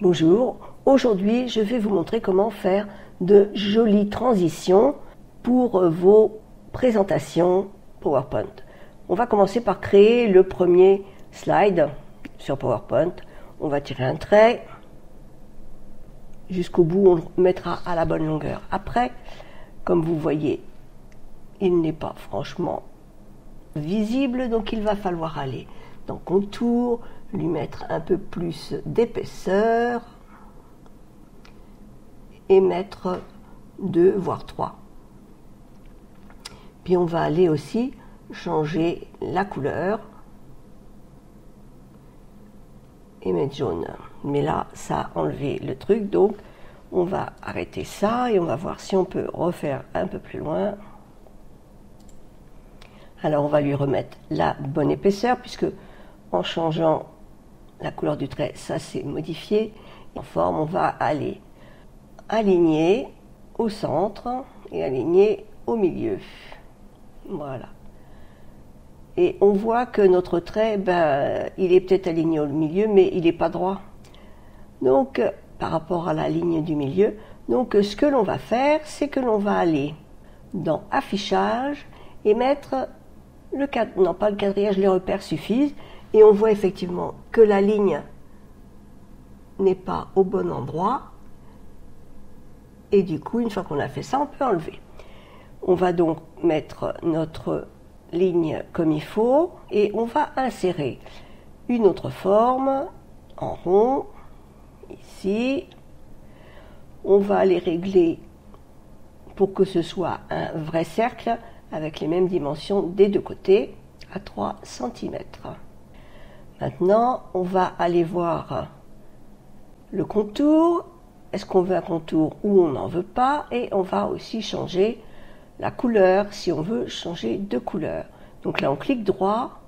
Bonjour, aujourd'hui je vais vous montrer comment faire de jolies transitions pour vos présentations PowerPoint. On va commencer par créer le premier slide sur PowerPoint. On va tirer un trait jusqu'au bout, on le mettra à la bonne longueur. Après, comme vous voyez, il n'est pas franchement visible, donc il va falloir aller dans contour, lui mettre un peu plus d'épaisseur et mettre 2 voire 3. Puis on va aller aussi changer la couleur et mettre jaune. Mais là, ça a enlevé le truc, donc on va arrêter ça et on va voir si on peut refaire un peu plus loin. Alors on va lui remettre la bonne épaisseur puisque en changeant la couleur du trait, ça s'est modifié. En forme, on va aller aligner au centre et aligner au milieu. Voilà. Et on voit que notre trait, ben, il est peut-être aligné au milieu, mais il n'est pas droit. Donc, par rapport à la ligne du milieu, donc ce que l'on va faire, c'est que l'on va aller dans Affichage et mettre le cadre, non pas le quadrillage, les repères suffisent, et on voit effectivement que la ligne n'est pas au bon endroit, et du coup, une fois qu'on a fait ça, on peut enlever. On va donc mettre notre ligne comme il faut, et on va insérer une autre forme en rond, ici. On va aller régler pour que ce soit un vrai cercle avec les mêmes dimensions des deux côtés à 3 cm. Maintenant, on va aller voir le contour. Est-ce qu'on veut un contour ou on n'en veut pas? Et on va aussi changer la couleur si on veut changer de couleur. Donc là, on clique droit.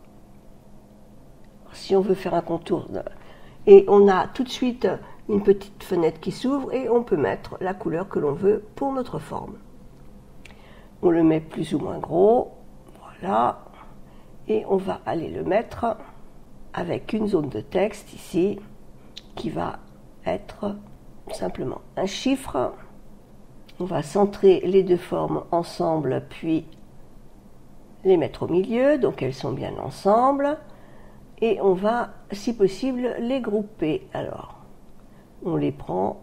Si on veut faire un contour. Et on a tout de suite une petite fenêtre qui s'ouvre et on peut mettre la couleur que l'on veut pour notre forme on le met plus ou moins gros, voilà, et on va aller le mettre avec une zone de texte ici qui va être simplement un chiffre. On va centrer les deux formes ensemble, puis les mettre au milieu, donc elles sont bien ensemble, et on va, si possible, les grouper. Alors, on les prend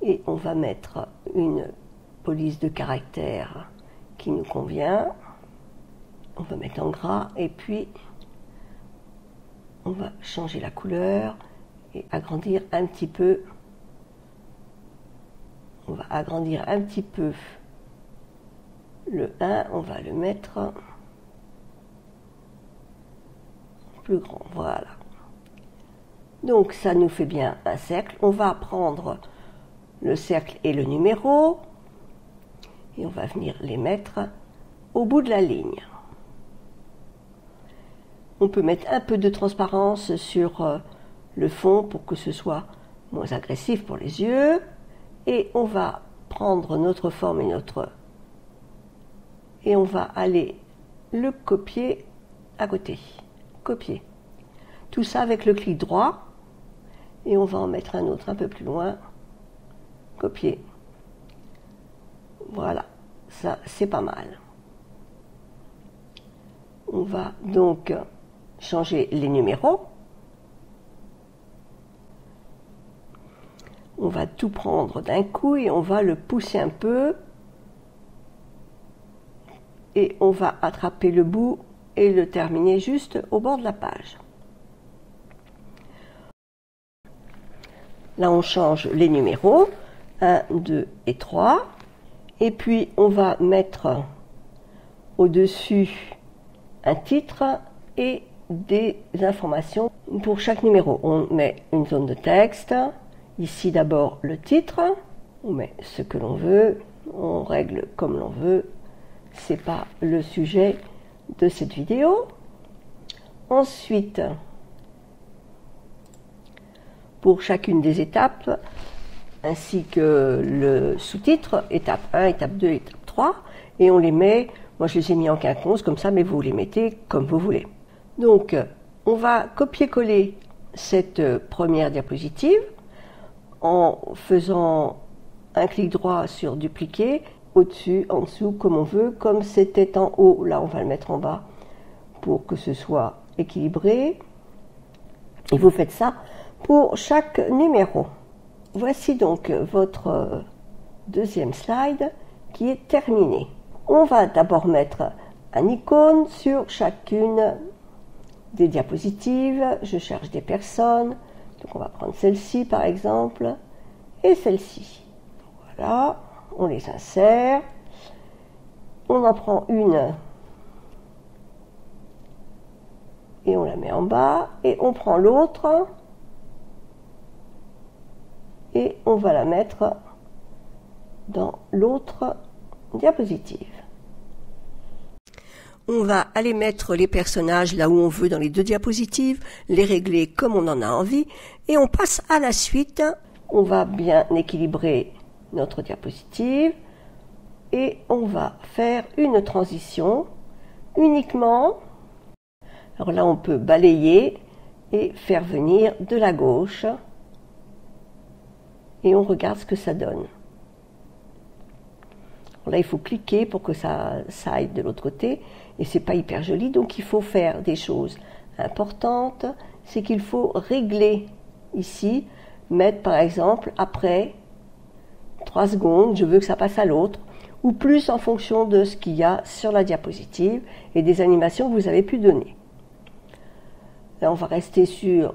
et on va mettre une police de caractère qui nous convient. On va mettre en gras et puis on va changer la couleur et agrandir un petit peu. On va agrandir un petit peu le 1, on va le mettre plus grand. Voilà. Donc ça nous fait bien un cercle. On va prendre le cercle et le numéro et on va venir les mettre au bout de la ligne. On peut mettre un peu de transparence sur euh, le fond pour que ce soit moins agressif pour les yeux et on va prendre notre forme et notre et on va aller le copier à côté. Copier. Tout ça avec le clic droit et on va en mettre un autre un peu plus loin. Copier. Voilà, ça c'est pas mal. On va donc changer les numéros. On va tout prendre d'un coup et on va le pousser un peu. Et on va attraper le bout et le terminer juste au bord de la page. Là, on change les numéros. 1, 2 et 3. Et puis on va mettre au-dessus un titre et des informations pour chaque numéro. On met une zone de texte. Ici d'abord le titre. On met ce que l'on veut. On règle comme l'on veut. C'est pas le sujet de cette vidéo. Ensuite, pour chacune des étapes, ainsi que le sous-titre, étape 1, étape 2, étape 3, et on les met, moi je les ai mis en quinconce comme ça, mais vous les mettez comme vous voulez. Donc, on va copier-coller cette première diapositive en faisant un clic droit sur dupliquer, au-dessus, en dessous, comme on veut. Comme c'était en haut, là on va le mettre en bas pour que ce soit équilibré. Et vous faites ça pour chaque numéro. Voici donc votre deuxième slide qui est terminé. On va d'abord mettre un icône sur chacune des diapositives. Je cherche des personnes. Donc on va prendre celle-ci par exemple et celle-ci. Voilà, on les insère. On en prend une et on la met en bas et on prend l'autre et on va la mettre dans l'autre diapositive. On va aller mettre les personnages là où on veut dans les deux diapositives, les régler comme on en a envie, et on passe à la suite. On va bien équilibrer notre diapositive et on va faire une transition uniquement. Alors là, on peut balayer et faire venir de la gauche et on regarde ce que ça donne. Là, il faut cliquer pour que ça, ça aille de l'autre côté et c'est pas hyper joli. Donc, il faut faire des choses importantes. C'est qu'il faut régler ici, mettre par exemple après 3 secondes, je veux que ça passe à l'autre, ou plus en fonction de ce qu'il y a sur la diapositive et des animations que vous avez pu donner. Là, on va rester sur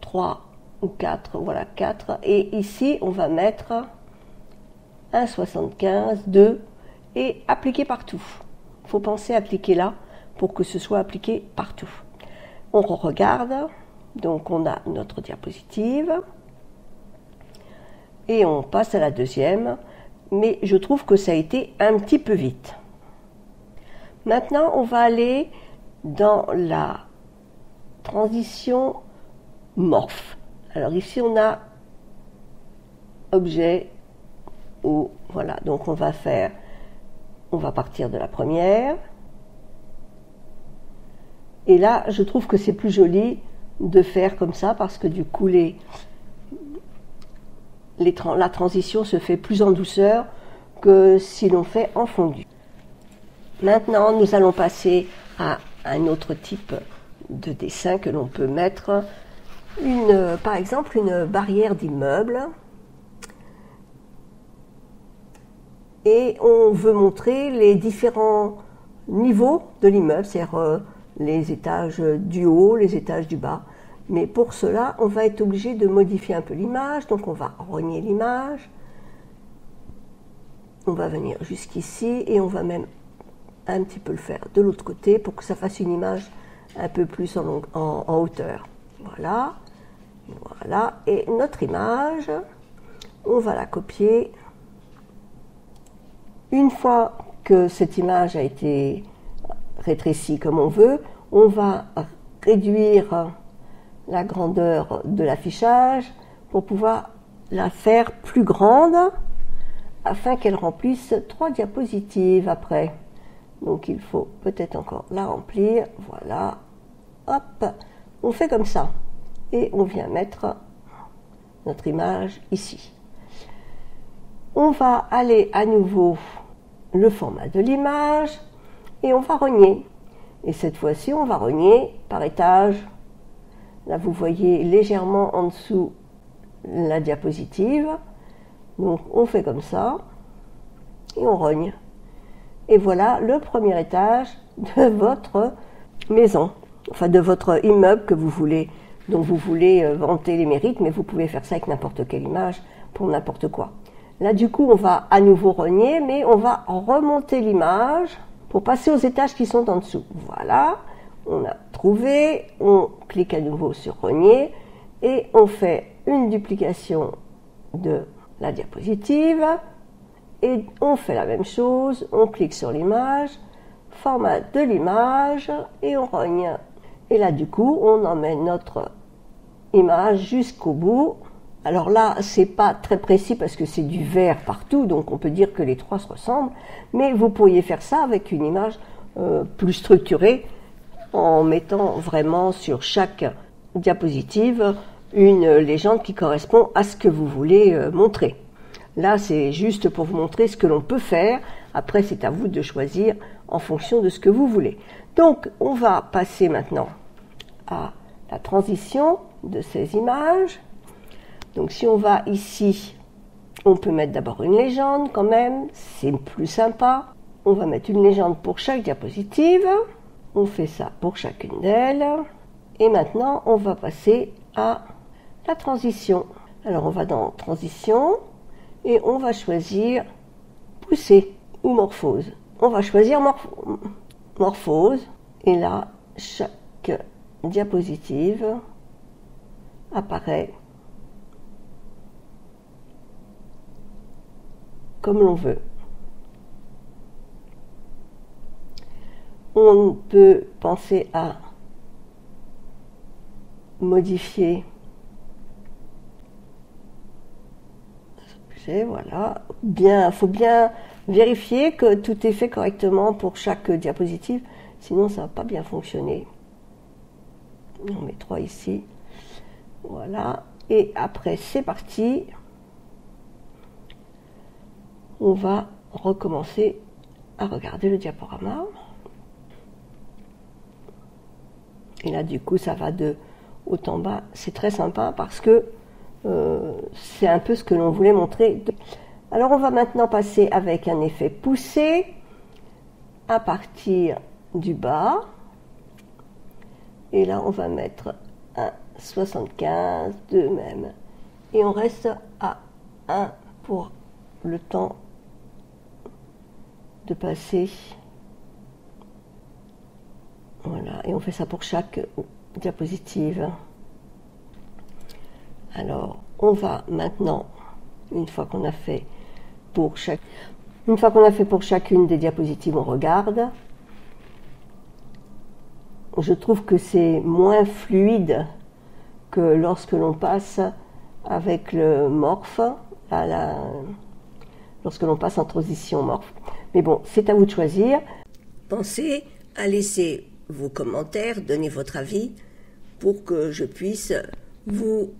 3 ou 4, voilà 4, et ici, on va mettre 1,75, 2 et appliquer partout. Il faut penser à appliquer là pour que ce soit appliqué partout. On regarde, donc on a notre diapositive et on passe à la deuxième, mais je trouve que ça a été un petit peu vite. Maintenant, on va aller dans la transition morph. Alors ici, on a objet, voilà, donc on va faire, on va partir de la première. Et là, je trouve que c'est plus joli de faire comme ça parce que du coup, les, la transition se fait plus en douceur que si l'on fait en fondu. Maintenant, nous allons passer à un autre type de dessin que l'on peut mettre. Une, par exemple, une barrière d'immeuble et on veut montrer les différents niveaux de l'immeuble, c'est-à-dire euh, les étages du haut, les étages du bas. Mais pour cela, on va être obligé de modifier un peu l'image, donc on va renier l'image. On va venir jusqu'ici et on va même un petit peu le faire de l'autre côté pour que ça fasse une image un peu plus en, en hauteur. Voilà, voilà. Et notre image, on va la copier une fois que cette image a été rétrécie comme on veut, on va réduire la grandeur de l'affichage pour pouvoir la faire plus grande afin qu'elle remplisse trois diapositives après. Donc il faut peut-être encore la remplir. Voilà. Hop. On fait comme ça. Et on vient mettre notre image ici. On va aller à nouveau le format de l'image et on va renier. Et cette fois-ci, on va renier par étage. Là, vous voyez légèrement en dessous la diapositive. Donc, on fait comme ça et on rogne. Et voilà le premier étage de votre maison, enfin de votre immeuble que vous voulez, dont vous voulez euh, vanter les mérites, mais vous pouvez faire ça avec n'importe quelle image pour n'importe quoi. Là, du coup, on va à nouveau renier, mais on va remonter l'image pour passer aux étages qui sont en dessous. Voilà, on a trouvé, on clique à nouveau sur renier et on fait une duplication de la diapositive et on fait la même chose, on clique sur l'image, format de l'image et on rogne. Et là, du coup, on emmène notre image jusqu'au bout alors là, c'est pas très précis parce que c'est du vert partout, donc on peut dire que les trois se ressemblent, mais vous pourriez faire ça avec une image euh, plus structurée en mettant vraiment sur chaque diapositive une légende qui correspond à ce que vous voulez euh, montrer. Là, c'est juste pour vous montrer ce que l'on peut faire. Après, c'est à vous de choisir en fonction de ce que vous voulez. Donc, on va passer maintenant à la transition de ces images. Donc, si on va ici, on peut mettre d'abord une légende quand même, c'est plus sympa. On va mettre une légende pour chaque diapositive. On fait ça pour chacune d'elles. Et maintenant, on va passer à la transition. Alors, on va dans Transition et on va choisir Pousser ou Morphose. On va choisir Morphose et là, chaque diapositive apparaît comme l'on veut. On peut penser à modifier. Voilà. Bien, faut bien vérifier que tout est fait correctement pour chaque diapositive, sinon ça va pas bien fonctionner. On met trois ici. Voilà. Et après, c'est parti. On va recommencer à regarder le diaporama. Et là, du coup, ça va de haut en bas. C'est très sympa parce que euh, c'est un peu ce que l'on voulait montrer. Alors, on va maintenant passer avec un effet poussé à partir du bas. Et là, on va mettre un 75, 2 même. Et on reste à 1 pour le temps de passer voilà, et on fait ça pour chaque diapositive. Alors, on va maintenant, une fois qu'on a fait pour chaque, une fois qu'on a fait pour chacune des diapositives, on regarde. Je trouve que c'est moins fluide que lorsque l'on passe avec le morphe, lorsque l'on passe en transition morphe. Mais bon, c'est à vous de choisir. Pensez à laisser vos commentaires, donnez votre avis pour que je puisse vous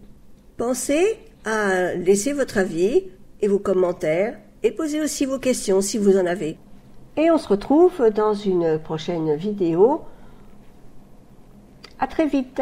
penser à laisser votre avis et vos commentaires et poser aussi vos questions si vous en avez. Et on se retrouve dans une prochaine vidéo. À très vite.